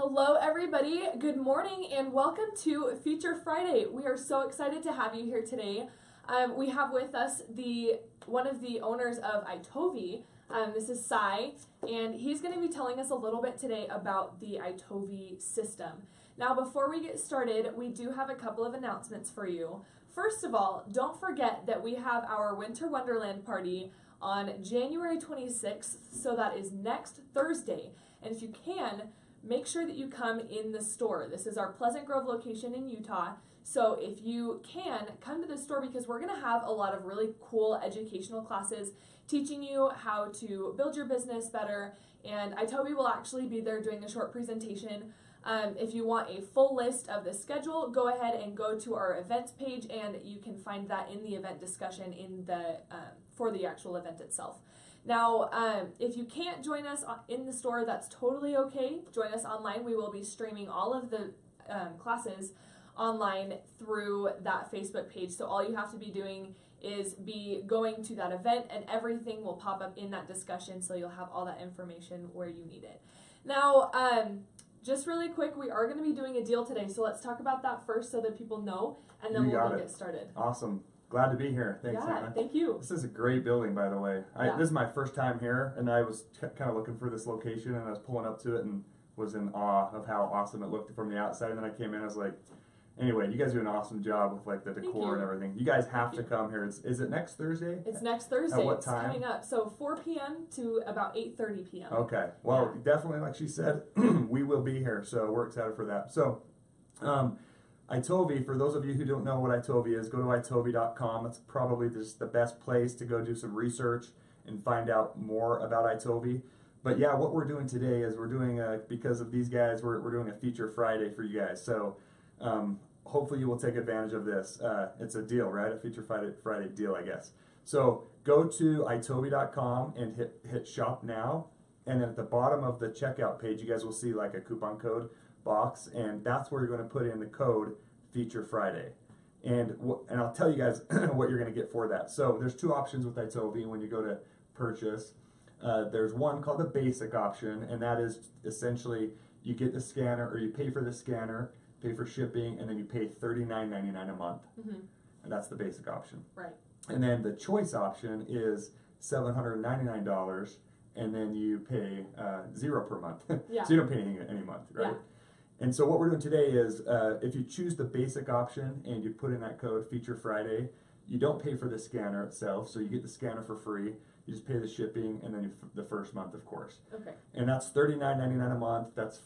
Hello, everybody. Good morning and welcome to Feature Friday. We are so excited to have you here today. Um, we have with us the one of the owners of Itovi. Um, this is Sai, and he's going to be telling us a little bit today about the Itovi system. Now, before we get started, we do have a couple of announcements for you. First of all, don't forget that we have our Winter Wonderland party on January 26th, so that is next Thursday. And if you can, make sure that you come in the store. This is our Pleasant Grove location in Utah. So if you can, come to the store because we're going to have a lot of really cool educational classes teaching you how to build your business better. And Itovi will actually be there doing a short presentation. Um, if you want a full list of the schedule, go ahead and go to our events page, and you can find that in the event discussion in the um, for the actual event itself. Now, um, if you can't join us in the store, that's totally okay. Join us online. We will be streaming all of the um, classes online through that Facebook page. So all you have to be doing is be going to that event and everything will pop up in that discussion so you'll have all that information where you need it. Now, um, just really quick, we are going to be doing a deal today. So let's talk about that first so that people know and then You we'll get started. Awesome. Glad to be here. Thanks, yeah, Hannah. thank you. This is a great building, by the way. I, Yeah. This is my first time here, and I was kind of looking for this location, and I was pulling up to it and was in awe of how awesome it looked from the outside. And then I came in, I was like, anyway, you guys do an awesome job with like the decor and everything. You guys have to come here. It's, is it next Thursday? It's next Thursday. At what it's time? coming up. So 4 p.m. to about 8:30 p.m. Okay. Well, definitely, like she said, we will be here, so we're excited for that. So, um, Itovi, for those of you who don't know what Itovi is, go to itovi.com. It's probably just the best place to go do some research and find out more about Itovi. But yeah, what we're doing today is we're doing a, because of these guys, we're, we're doing a feature Friday for you guys. So, um, hopefully you will take advantage of this. Uh, it's a deal, right? A feature Friday, Friday deal, I guess. So go to itovi.com and hit, hit shop now. And then at the bottom of the checkout page, you guys will see like a coupon code box, and that's where you're going to put in the code Feature Friday. And and I'll tell you guys what you're going to get for that. So there's two options with Itovi when you go to purchase. Uh, there's one called the basic option, and that is essentially you get the scanner or you pay for the scanner, pay for shipping, and then you pay $39.99 a month. hmm And that's the basic option. Right. And then the choice option is $799, and then you pay uh, zero per month. Yeah. so you don't pay anything any month, right? Yeah. And so what we're doing today is uh, if you choose the basic option and you put in that code Feature Friday, you don't pay for the scanner itself, so you get the scanner for free. You just pay the shipping and then you f- the first month, of course. Okay. And that's $39.99 a month. That's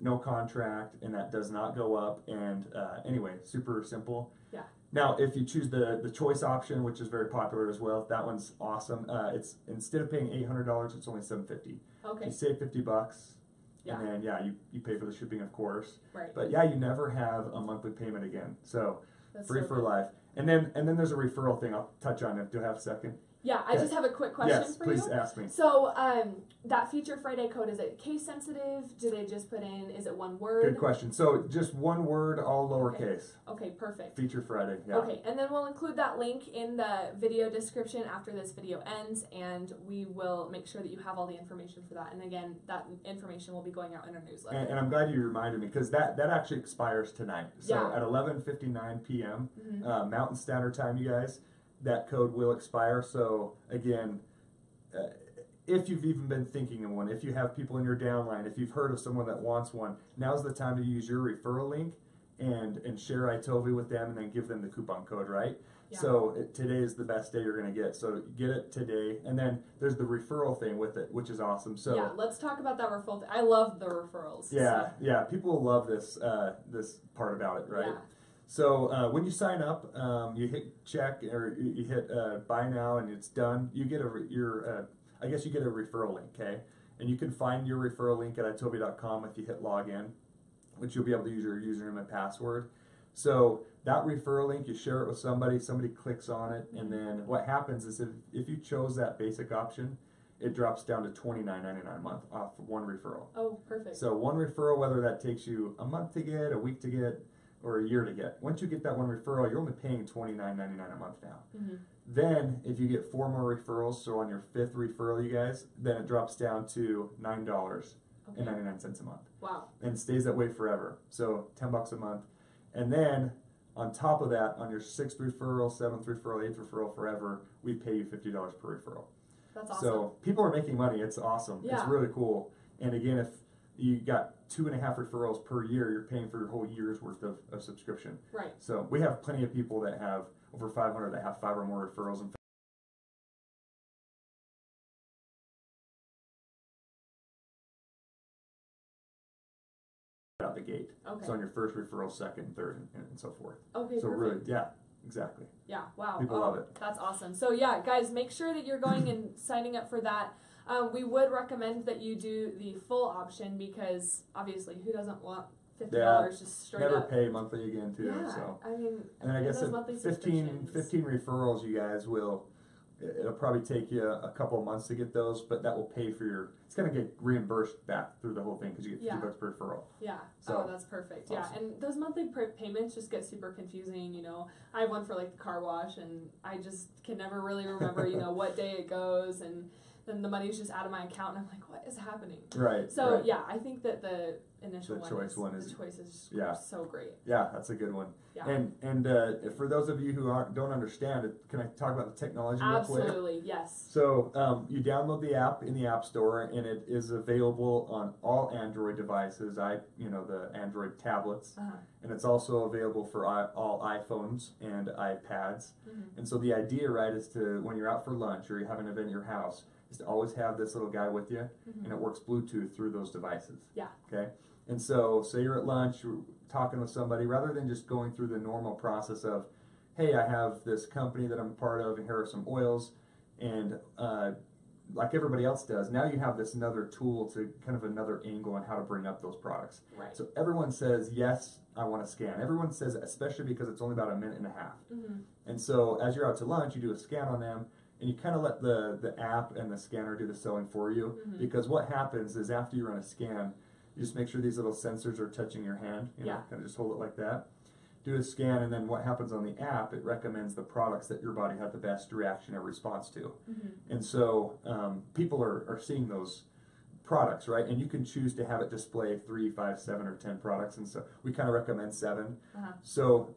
no contract, and that does not go up. And uh, anyway, super simple. Yeah. Now, if you choose the the choice option, which is very popular as well, that one's awesome. Uh, it's instead of paying eight hundred dollars, it's only seven fifty. Okay. You save fifty bucks, Yeah. and then yeah, you, you pay for the shipping, of course. Right. But yeah, you never have a monthly payment again. So That's free so for good. life. And then and then there's a referral thing. I'll touch on it. Do you have a second? Yeah, I just have a quick question yes, for please you. ask me. So, um, that Feature Friday code is it case sensitive? Do they just put in? Is it one word? Good question. So just one word, all lowercase. Okay, perfect. Feature Friday. Yeah. Okay, and then we'll include that link in the video description after this video ends, and we will make sure that you have all the information for that. And again, that information will be going out in our newsletter. And, and I'm glad you reminded me because that, that actually expires tonight. So Yeah. at 11:59 p.m. Mhm. Uh, Mountain Standard Time, you guys, that code will expire. So again, uh, if you've even been thinking of one, if you have people in your downline, if you've heard of someone that wants one, now's the time to use your referral link and and share Itovi with them, and then give them the coupon code, right? Yeah. So it, today is the best day you're gonna get. So get it today, and then there's the referral thing with it, which is awesome. So. yeah, let's talk about that referral. I love the referrals. Yeah, so, yeah. People love this uh, this part about it, right? Yeah. So uh, when you sign up, um, you hit check or you, you hit uh, buy now, and it's done. You get a re- your uh, I guess you get a referral link, okay? And you can find your referral link at itovi.com if you hit login, which you'll be able to use your username and password. So that referral link, you share it with somebody, somebody clicks on it, and then what happens is if, if you chose that basic option, it drops down to twenty nine ninety nine a month off one referral. Oh, perfect. So one referral, whether that takes you a month to get, a week to get, or a year to get. Once you get that one referral, you're only paying twenty nine ninety nine a month now. Mhm. Then, if you get four more referrals, so on your fifth referral, you guys, then it drops down to nine dollars and Okay. 99 cents a month Wow. and stays that way forever. So 10 bucks a month. And then on top of that, on your sixth referral, seventh referral, eighth referral, forever, we pay you $50 per referral. That's awesome. So people are making money. It's awesome. It's really cool. And again, if you got two and a half referrals per year, you're paying for your whole year's worth of, of subscription. right. So we have plenty of people that have over 500 that have five or more referrals. And out the gate. Okay. So on your first referral, second, third, and, and so forth. Okay. so perfect. really, yeah, exactly. Yeah, wow. People Oh, love it. That's awesome. So yeah, guys, make sure that you're going and signing up for that. Um, we would recommend that you do the full option because obviously, who doesn't want fifty dollars just straight Never up? pay monthly again too. yeah, So I mean, and I guess those monthly 15, 15 referrals, you guys will. it- It'll probably take you a couple of months to get those, but that will pay for your. It's gonna get reimbursed back through the whole thing because you get fifty Yeah. bucks per referral. Yeah. So, oh, that's perfect. Yeah, and those monthly payments just get super confusing. You know, I have one for like the car wash, and I just can never really remember, you know, what day it goes, and then the money's just out of my account, and I'm like, what is happening? Right. So right. yeah, I think that the initial The one, choice is, one the is- choice is yeah. so great. Yeah, that's a good one. Yeah. And and uh, for those of you who aren't don't understand it, can I talk about the technology? Absolutely, yes. So um, you download the app in the App Store, and it is available on all Android devices. I, you know, the Android tablets, Uh-huh. and it's also available for I, all iPhones and iPads. Mhm. And so the idea, right, is to when you're out for lunch or you have an event at your house, is to always have this little guy with you, Mhm. and it works Bluetooth through those devices. Yeah. Okay. And so, say you're at lunch, you're talking with somebody, rather than just going through the normal process of, hey, I have this company that I'm a part of, and here are some oils, and uh, like everybody else does, now you have this another tool to kind of another angle on how to bring up those products. Right. So everyone says, yes, I want to scan. Everyone says, especially because it's only about a minute and a half. hmm And so as you're out to lunch, you do a scan on them, and you kind of let the, the app and the scanner do the selling for you. Mhm. Because what happens is after you run a scan, you just make sure these little sensors are touching your hand. You know, Yeah. kind of just hold it like that. Do a scan, and then what happens on the app, it recommends the products that your body had the best reaction or response to. hmm And so um, people are, are seeing those products, right? And you can choose to have it display three, five, seven, or ten products. And so we kind of recommend seven. Uh-huh. So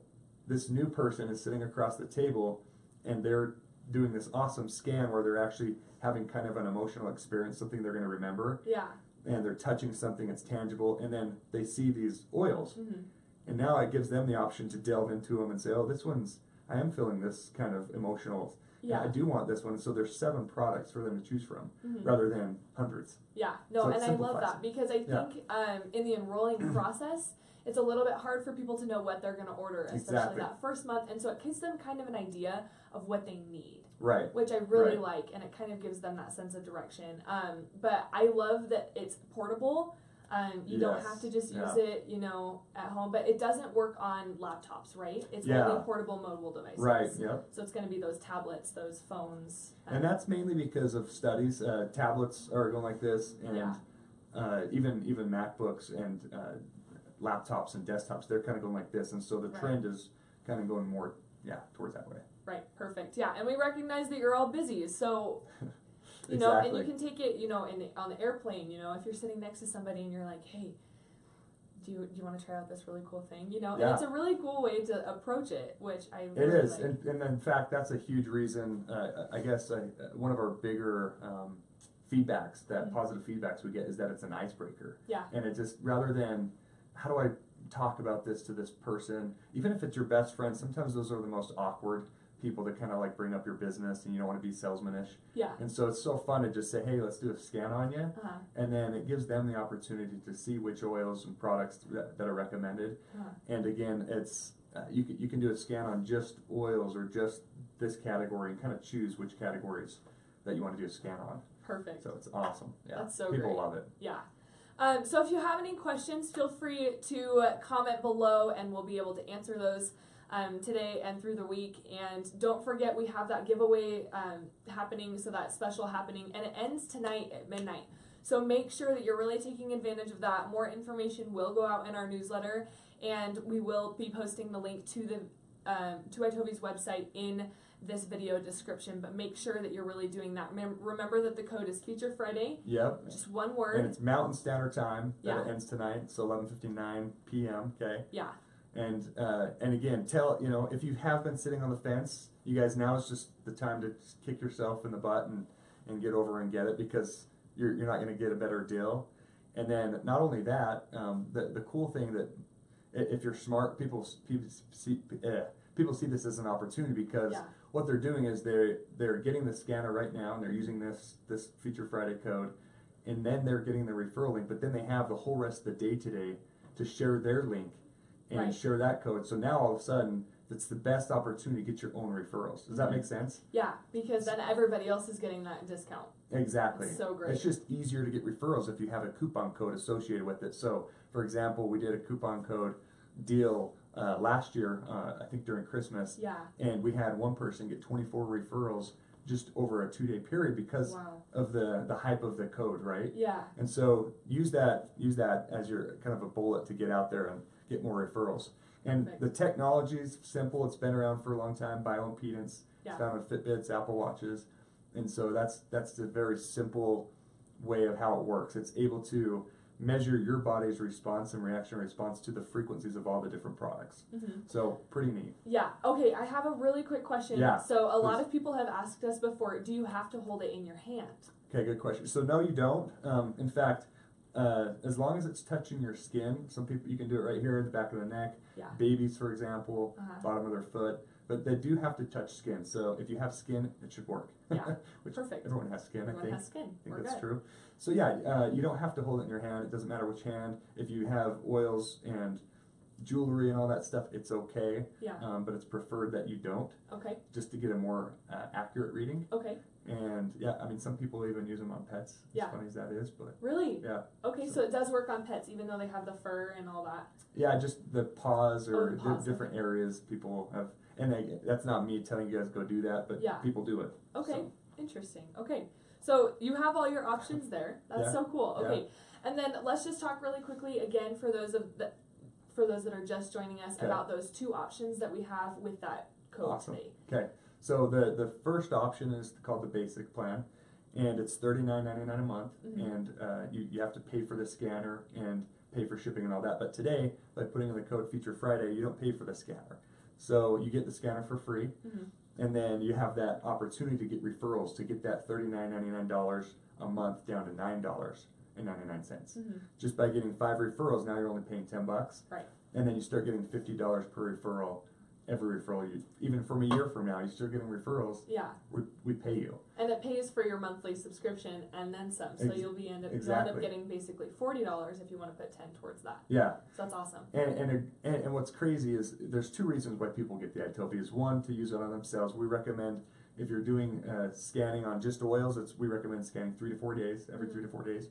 this new person is sitting across the table and they're doing this awesome scan where they're actually having kind of an emotional experience, something they're going to remember, Yeah. and they're touching something that's tangible, and then they see these oils. hmm And now it gives them the option to delve into them and say, oh, this one's, I am feeling this kind of emotional. Yeah. I do want this one. So there's seven products for them to choose from Mhm. rather than hundreds. Yeah, no, So and I love that because I Yeah. think um, in the enrolling process, it's a little bit hard for people to know what they're going to order, especially Exactly. that first month. And so it gives them kind of an idea of what they need, Right. which I really Right. like, and it kind of gives them that sense of direction. Um, but I love that it's portable. Um, you don't have to just use Yeah. it, you know, at home. But it doesn't work on laptops, right? It's Yeah. only portable mobile devices. Right. Yep. So it's going to be those tablets, those phones. And that's mainly because of studies. Uh, tablets are going like this, and Yeah. uh, even even MacBooks and uh, laptops and desktops, they're kind of going like this. And so the Right. trend is kind of going more, yeah, towards that way. Right, perfect. Yeah, and we recognize that you're all busy, so you know, and you can take it, you know, in the, on the airplane. You know, if you're sitting next to somebody and you're like, hey, do you do you want to try out this really cool thing? You know, Yeah. and it's a really cool way to approach it, which I It really is, like. and, and in fact, that's a huge reason. Uh, I guess uh, one of our bigger um, feedbacks, that Mhm. positive feedbacks we get, is that it's an icebreaker. Yeah. And it just rather than how do I talk about this to this person, even if it's your best friend, sometimes those are the most awkward people to kind of like bring up your business, and you don't want to be salesmanish. yeah. And so it's so fun to just say, hey, let's do a scan on you. Uh-huh. And then it gives them the opportunity to see which oils and products that, that are recommended. Uh-huh. And again, it's uh, you can you can do a scan on just oils or just this category and kind of choose which categories that you want to do a scan on. Perfect. So it's awesome. Yeah, That's so people great. love it. Yeah. Um, so if you have any questions, feel free to comment below, and we'll be able to answer those um, today and through the week. And don't forget, we have that giveaway um, happening, so that special happening, and it ends tonight at midnight. So make sure that you're really taking advantage of that. More information will go out in our newsletter, and we will be posting the link to the um, to iTovi's website in this video description, but make sure that you're really doing that. Remember that the code is Feature Friday, Yep. just one word. And it's Mountain Standard Time that it Yeah. ends tonight, so 11:59 p.m. Okay. Yeah, And uh, and again, tell you know if you have been sitting on the fence, you guys now is just the time to kick yourself in the butt and, and get over and get it because you're you're not going to get a better deal. And then not only that, um, the the cool thing that if you're smart, people people see uh, people see this as an opportunity because Yeah. what they're doing is they're they're getting the scanner right now and they're using this this Feature Friday code, and then they're getting the referral link. But then they have the whole rest of the day today to share their link and Right. share that code. So now all of a sudden, it's the best opportunity to get your own referrals. Does that Mhm. make sense? yeah, because then everybody else is getting that discount. Exactly. It's so great. It's just easier to get referrals if you have a coupon code associated with it. So, for example, we did a coupon code deal uh, last year, uh, I think during Christmas, Yeah, and we had one person get 24 referrals just over a two day period because wow. of the, the hype of the code, right? Yeah, And so use that use that as your kind of a bullet to get out there and get more referrals. And Perfect. the technology is simple. It's been around for a long time. Bioimpedance. Yeah. It's found on Fitbits, Apple Watches, and so that's that's a very simple way of how it works. It's able to measure your body's response and reaction response to the frequencies of all the different products. hmm So pretty neat. yeah. Okay, I have a really quick question. Yeah, So a lot of people have asked us before, do you have to hold it in your hand? Okay, good question. So no, you don't. Um, in fact, uh, as long as it's touching your skin, some people you can do it right here in the back of the neck. Yeah. Babies, for example, Uh-huh. bottom of their foot, but they do have to touch skin. So if you have skin, it should work. Yeah, Which perfect. everyone has skin, I Everyone think. has skin. I think We're that's good. true. So yeah, uh, you don't have to hold it in your hand. It doesn't matter which hand. If you have oils and jewelry and all that stuff, it's okay. Yeah. Um, but it's preferred that you don't, Okay. just to get a more uh, accurate reading. Okay. And yeah, I mean, some people even use them on pets. As Yeah. funny as that is, but Really? yeah. Okay, so it does work on pets, even though they have the fur and all that. Yeah, just the paws Oh, or the di- paws, different areas people have, and they, that's not me telling you guys go do that, but Yeah. people do it. Okay, So, interesting. Okay, so you have all your options there. That's Yeah. so cool. Yeah. Okay, and then let's just talk really quickly again for those of the, for those that are just joining us Okay. about those two options that we have with that code Awesome. today. okay, so the the first option is called the basic plan, and it's thirty nine ninety nine a month, Mhm. and uh, you you have to pay for the scanner and pay for shipping and all that. But today, by putting in the code Feature Friday, you don't pay for the scanner, so you get the scanner for free. Mhm. And then you have that opportunity to get referrals to get that thirty nine ninety nine dollars a month down to nine dollars and ninety nine cents. Mhm. just by getting five referrals, now you're only paying ten bucks. Right. And then you start getting fifty dollars per referral. Every referral you, even from a year from now, you're still getting referrals. Yeah, We, we pay you. and it pays for your monthly subscription and then some. So Ex- you'll be end up, you'll end up getting basically forty dollars if you want to put ten towards that. Yeah. So that's awesome. And and, and and what's crazy is there's two reasons why people get the iTovi. Is one to use it on themselves. We recommend if you're doing uh, scanning on just oils, it's we recommend scanning three to four days, every Mhm. three to four days.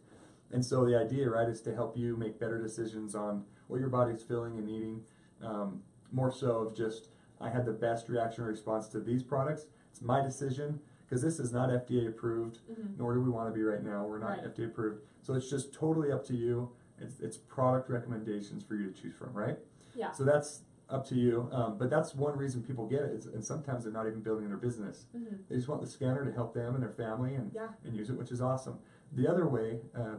And so the idea, right, is to help you make better decisions on what your body's feeling and needing. Um, more so of just I had the best reaction response to these products. It's my decision because this is not FDA approved, Mhm. nor do we want to be right now. We're not Right. FDA approved, so it's just totally up to you. It's, it's product recommendations for you to choose from, right? Yeah. So that's up to you. Um, but that's one reason people get it. is, and sometimes they're not even building their business. Mhm. They just want the scanner to help them and their family and, Yeah. and use it, which is awesome. The other way, uh,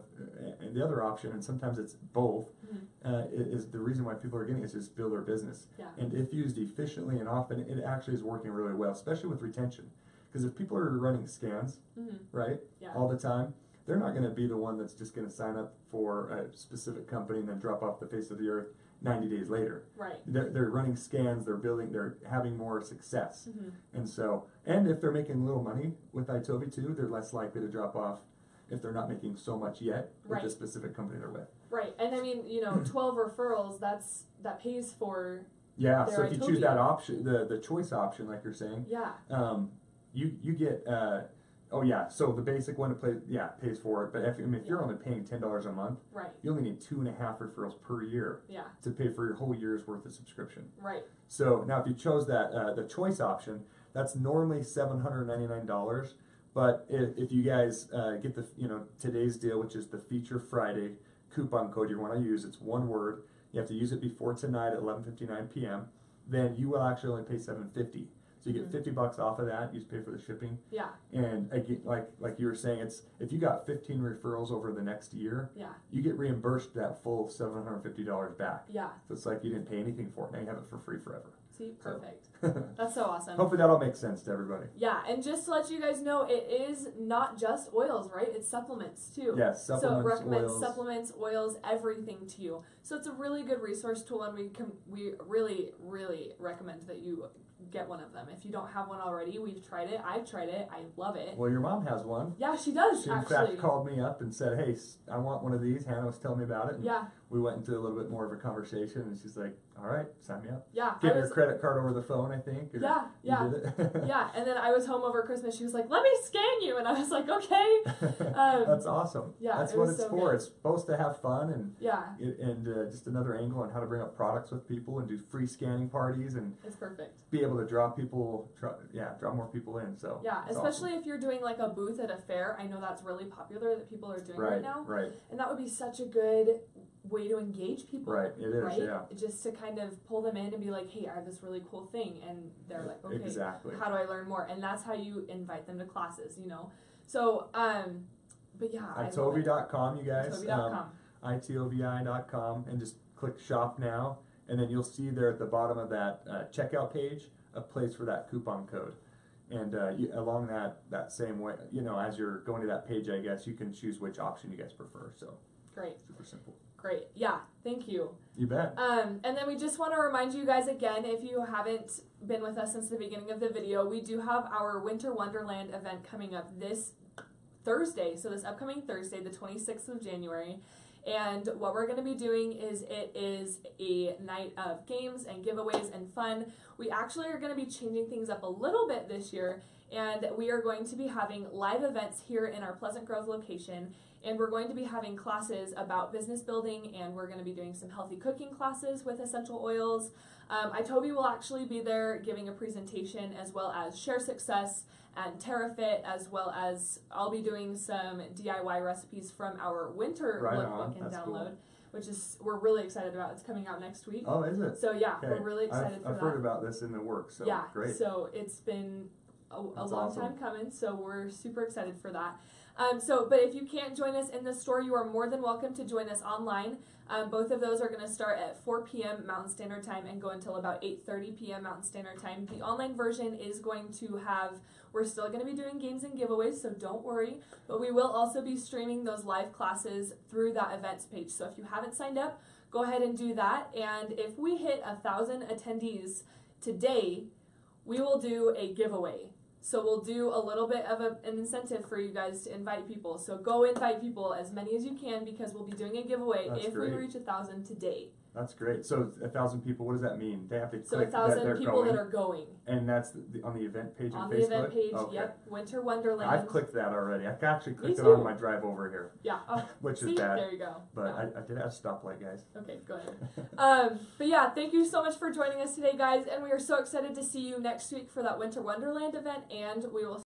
and the other option, and sometimes it's both, Mhm. uh, is the reason why people are getting it is just build their business. Yeah. And if used efficiently and often, it actually is working really well, especially with retention. Because if people are running scans, Mhm. right, Yeah. all the time, they're not going to be the one that's just going to sign up for a specific company and then drop off the face of the earth 90 days later. Right. They're, they're running scans, they're building, they're having more success. Mhm. And so, and if they're making a little money with iTovi too, they're less likely to drop off if they're not making so much yet with Right. the specific company they're with. Right. And I mean, you know, twelve referrals. That's that pays for. Yeah, so if you choose that option, the, the choice option, like you're saying, Yeah. um, you you get uh, oh yeah, so the basic one to play yeah pays for it, but if, I mean, if you're only paying ten dollars a month, Right. you only need two and a half referrals per year Yeah. to pay for your whole year's worth of subscription. Right. So now, if you chose that uh, the choice option, that's normally seven hundred ninety nine dollars. But if, if you guys uh, get the you know today's deal, which is the Feature Friday coupon code you want to use, it's one word. You have to use it before tonight at eleven fifty nine p.m. Then you will actually only pay seven fifty. So you get Mhm. 50 bucks off of that. You just pay for the shipping. Yeah, And again, like like you were saying, it's if you got 15 referrals over the next year, yeah, you get reimbursed that full $750 back. yeah. So it's like you didn't pay anything for it. Now you have it for free forever. See, So- perfect. That's so awesome. Hopefully that'll make sense to everybody. Yeah, and just to let you guys know, it is not just oils, right? It's supplements too. Yes, so it supplements, recommends oils. supplements, oils, everything to you. So it's a really good resource tool, and we can we really really recommend that you get one of them. If you don't have one already, we've tried it. I've tried it. I love it. Well, your mom has one. Yeah, she does She in actually. fact called me up and said, "Hey, I want one of these." Hannah was telling me about it. Yeah, We went into a little bit more of a conversation, and she's like, "All right, sign me up." yeah. Her your credit card over the phone, I think. yeah, yeah. Yeah, and then I was home over Christmas. She was like, "Let me scan you," and I was like, "Okay." Um, That's awesome. yeah, that's it what it's so for. good. It's supposed to have fun and Yeah, it, and uh, just another angle on how to bring up products with people and do free scanning parties and it's perfect. be able to draw people, draw, yeah, draw more people in. So Yeah, especially if you're doing like a booth at a fair. I know that's really popular that people are doing right, right, now, right, and that would be such a good way to engage people. right. It is, right? yeah, Just to kind of pull them in and be like, "Hey, I have this really cool thing," and they're like, "Okay, exactly. how do I learn more?" And that's how you invite them to classes. You know, so um, but yeah, I love it. Itovi.com, you guys. Um, Itovi.com. itovi.com and just click shop now and then you'll see there at the bottom of that uh, checkout page a place for that coupon code and uh, you, along that that same way you know as you're going to that page i guess you can choose which option you guys prefer so Great, super simple great. Yeah, thank you. you bet Um, and then we just want to remind you guys again, if you haven't been with us since the beginning of the video, we do have our Winter Wonderland event coming up this Thursday. So this upcoming Thursday, the 26th of January. And what we're going to be doing is it is a night of games and giveaways and fun. We actually are going to be changing things up a little bit this year, and we are going to be having live events here in our Pleasant Grove location. And we're going to be having classes about business building, and we're going to be doing some healthy cooking classes with essential oils. Um, Itovi will actually be there giving a presentation as well as Share Success and TerraFit, as well as I'll be doing some DIY recipes from our winter Right lookbook and That's download, cool. which is we're really excited about. It's coming out next week. oh is it So yeah, okay we're really excited i've, for I've that. heard about this in the works so yeah, great so it's been a, a long awesome. time coming, so we're super excited for that. Um, so, but if you can't join us in the store, you are more than welcome to join us online. Um, both of those are going to start at 4 p.m. Mountain Standard Time and go until about 8:30 p.m. Mountain Standard Time. The online version is going to have we're still going to be doing games and giveaways, so don't worry. But we will also be streaming those live classes through that events page. So if you haven't signed up, go ahead and do that. And if we hit a thousand attendees today, we will do a giveaway. So we'll do a little bit of a, an incentive for you guys to invite people. So go invite people as many as you can because we'll be doing a giveaway That's if great. we reach a thousand today. That's great so a thousand people what does that mean they have to So a click that thousand they're people going that are going and that's the, the, on the event page on on the facebook event page. okay. Yep, Winter Wonderland. I've clicked that already. I actually clicked it on my drive over here, Yeah. Oh, which see, is bad. there you go. But No. I, I did have a stoplight, guys. Okay, go ahead. Um, but yeah, thank you so much for joining us today, guys, and we are so excited to see you next week for that Winter Wonderland event, and we will